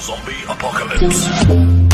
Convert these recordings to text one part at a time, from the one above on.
Zombie Apocalypse.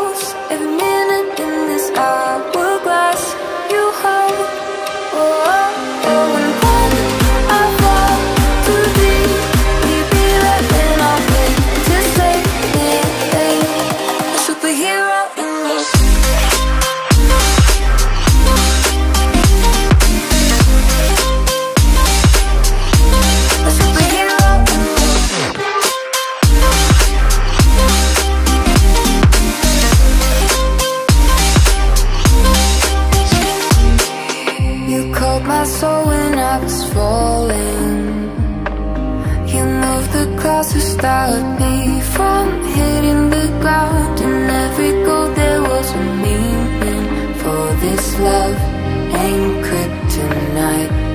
Called my soul when I was falling. You moved the clouds to stop me from hitting the ground. In every goal there was a meaning. For this love ain't kryptonite.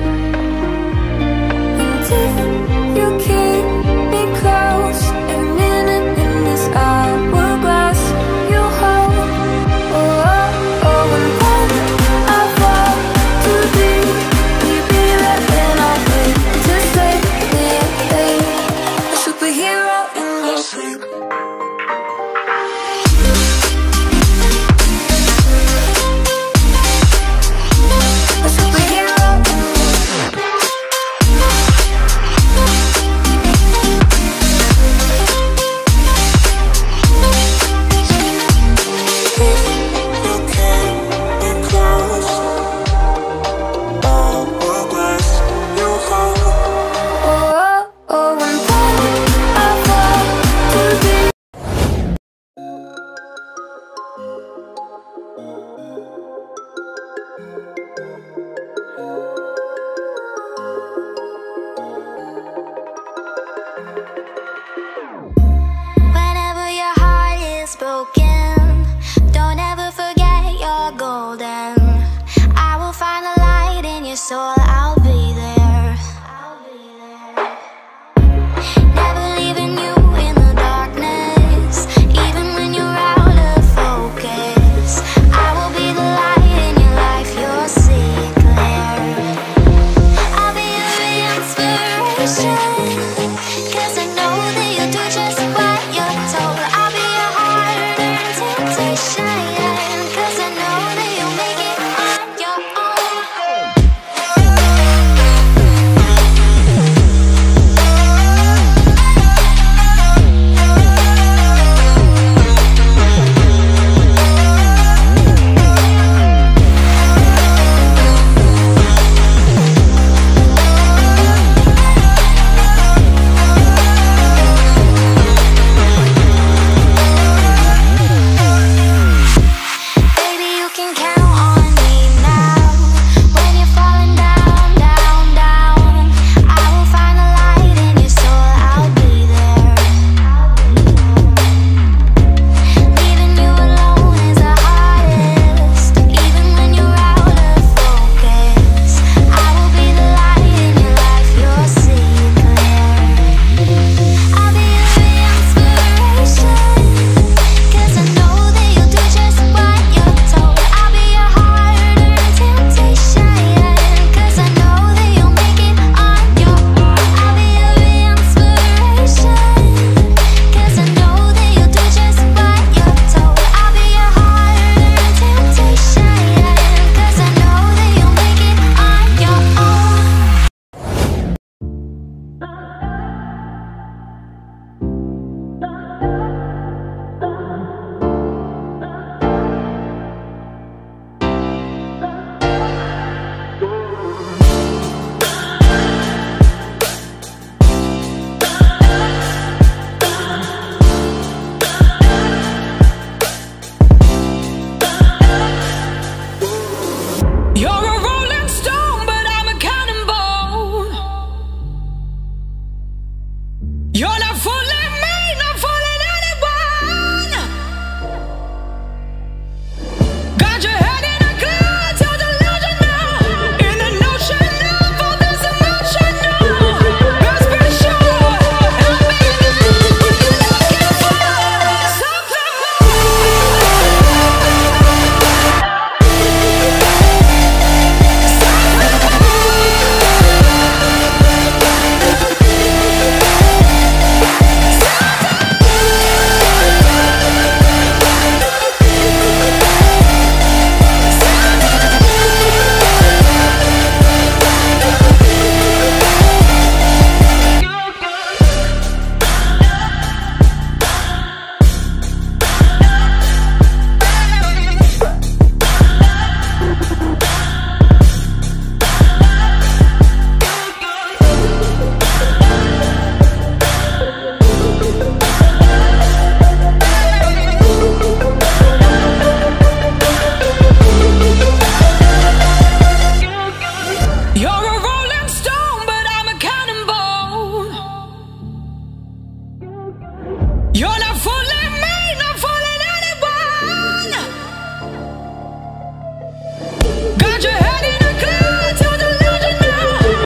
So. You're not.